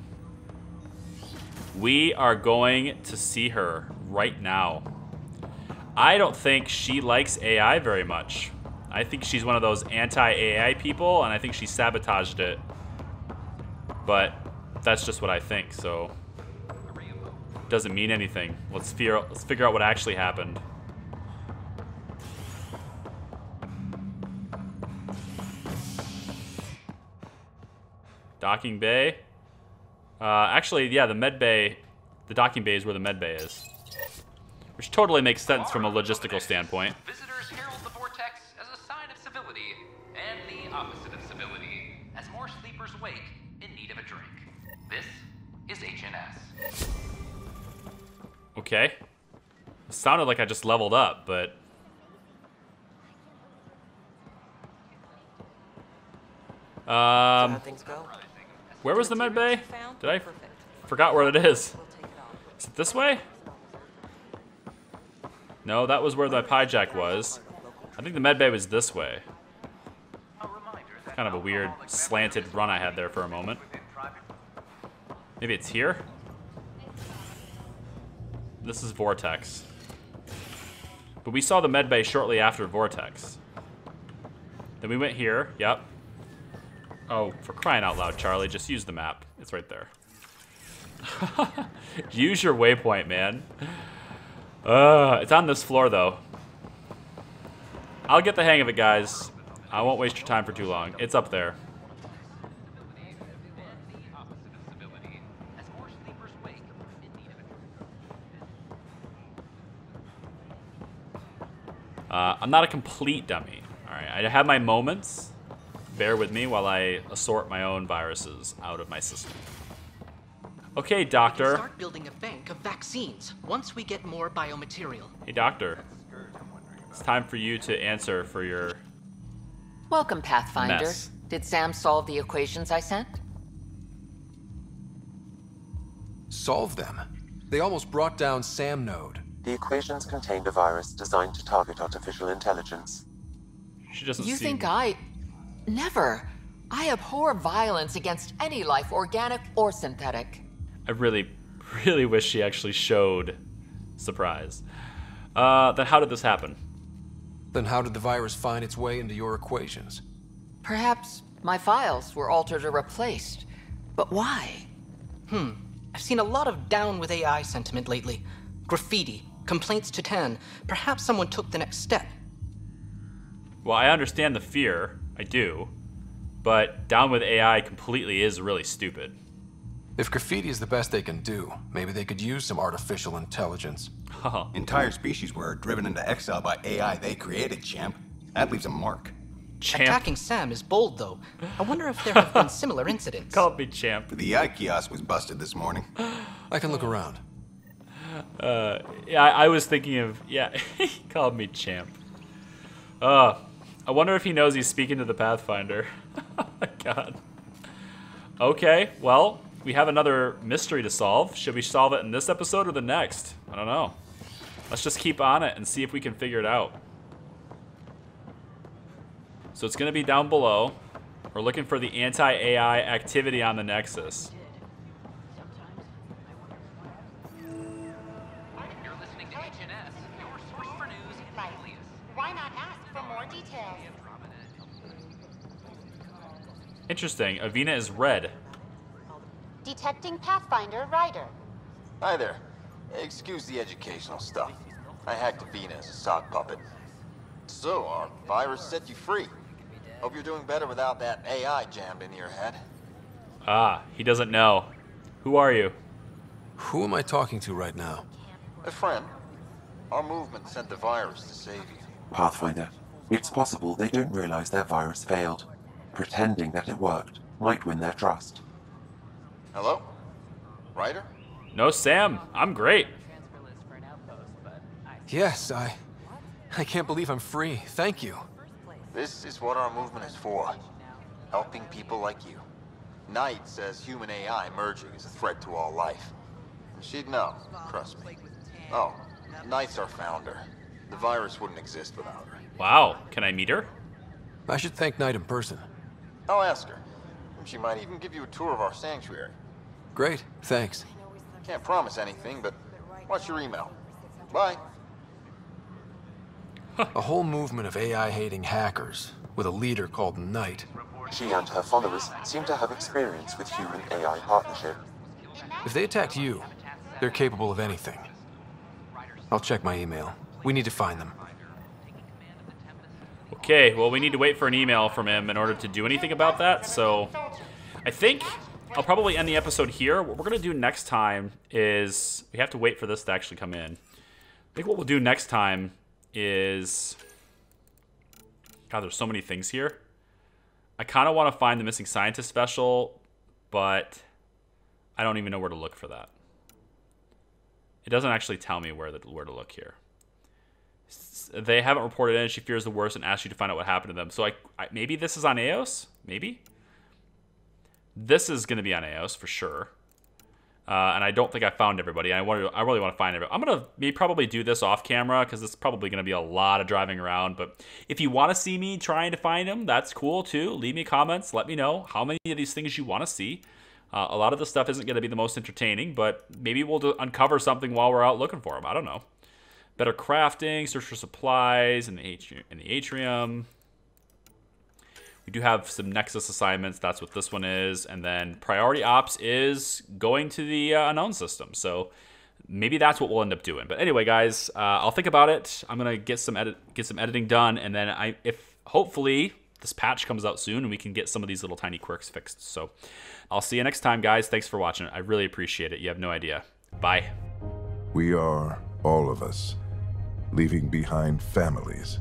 We are going to see her right now. I don't think she likes AI very much. I think she's one of those anti-AI people, and I think she sabotaged it. But that's just what I think, so doesn't mean anything. Let's figure let's figure out what actually happened. Docking bay. Uh, actually, yeah, the med bay, the docking bay is where the med bay is, which totally makes sense from a logistical standpoint. Okay. It sounded like I just leveled up, but... Um, where was the med bay? Did I forgot where it is? Is it this way? No, that was where the jack was. I think the med bay was this way. Kind of a weird slanted run I had there for a moment. Maybe it's here? This is Vortex. But we saw the med bay shortly after Vortex. Then we went here. Yep. Oh, for crying out loud, Charlie, just use the map. It's right there. use your waypoint, man. Uh, it's on this floor, though. I'll get the hang of it, guys. I won't waste your time for too long. It's up there. Uh, I'm not a complete dummy. All right, I have my moments. Bear with me while I assort my own viruses out of my system. Okay, doctor. Start building a bank of vaccines once we get more biomaterial. Hey, doctor. It's time for you to answer for your. Welcome, Pathfinder. Mess. Did Sam solve the equations I sent? Solve them? They almost brought down Sam Node. The equations contained a virus designed to target artificial intelligence. She doesn't see. You seem... think I. Never. I abhor violence against any life, organic or synthetic. I really, really wish she actually showed surprise. Uh, then how did this happen? Then how did the virus find its way into your equations? Perhaps my files were altered or replaced. But why? Hmm. I've seen a lot of down with AI sentiment lately. Graffiti, complaints to Tann. Perhaps someone took the next step. Well, I understand the fear. I do. But down with AI completely is really stupid. If graffiti is the best they can do, maybe they could use some artificial intelligence. Oh. Entire species were driven into exile by AI they created, champ. That leaves a mark. Attacking Sam is bold, though. I wonder if there have been similar incidents. Call me champ. The AI kiosk was busted this morning. I can look around. Uh, yeah, I, I was thinking of yeah. he called me champ. Uh, I wonder if he knows he's speaking to the Pathfinder. oh god. Okay, well, we have another mystery to solve. Should we solve it in this episode or the next? I don't know. Let's just keep on it and see if we can figure it out. So it's going to be down below. We're looking for the anti-AI activity on the Nexus. Interesting. Avina is red. Detecting Pathfinder Ryder. Hi there. Excuse the educational stuff. I hacked Avina as a sock puppet. So, our virus set you free. Hope you're doing better without that AI jammed into your head. Ah, he doesn't know. Who are you? Who am I talking to right now? A friend. Our movement sent the virus to save you. Pathfinder, it's possible they don't realize their virus failed. Pretending that it worked might win their trust. Hello? Ryder? No, Sam. I'm great. Yes, I. I can't believe I'm free. Thank you. This is what our movement is for. Helping people like you. Knight says human AI merging is a threat to all life. And she'd know, trust me. Oh, Knight's our founder. The virus wouldn't exist without her. Wow, can I meet her? I should thank Knight in person. I'll ask her. She might even give you a tour of our sanctuary. Great, thanks. Can't promise anything, but watch your email. Bye. a whole movement of AI-hating hackers with a leader called Knight. She and her followers seem to have experience with human-AI partnership. If they attacked you, they're capable of anything. I'll check my email. We need to find them. Okay, well, we need to wait for an email from him in order to do anything about that, so I think I'll probably end the episode here. What we're going to do next time is we have to wait for this to actually come in. I think what we'll do next time is... God, there's so many things here. I kind of want to find the missing scientist special, but I don't even know where to look for that. It doesn't actually tell me where, the, where to look here they haven't reported in. She fears the worst and asks you to find out what happened to them. So I, I maybe this is on Eos. Maybe this is going to be on Eos for sure. Uh, and I don't think I found everybody. I want to. I really want to find everybody. I'm gonna maybe probably do this off camera because it's probably gonna be a lot of driving around. But if you want to see me trying to find them, that's cool too. Leave me comments. Let me know how many of these things you want to see. Uh, a lot of the stuff isn't gonna be the most entertaining, but maybe we'll uncover something while we're out looking for them. I don't know better crafting, search for supplies in the, atri in the atrium. We do have some Nexus assignments. That's what this one is. And then priority ops is going to the uh, unknown system. So maybe that's what we'll end up doing. But anyway, guys, uh, I'll think about it. I'm gonna get some edit, get some editing done, and then I, if hopefully this patch comes out soon and we can get some of these little tiny quirks fixed. So I'll see you next time, guys. Thanks for watching. I really appreciate it. You have no idea. Bye. We are all of us leaving behind families,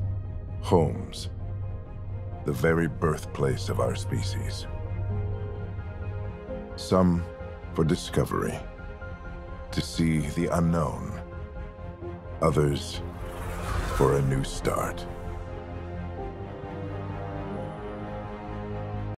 homes, the very birthplace of our species. Some for discovery, to see the unknown. Others for a new start.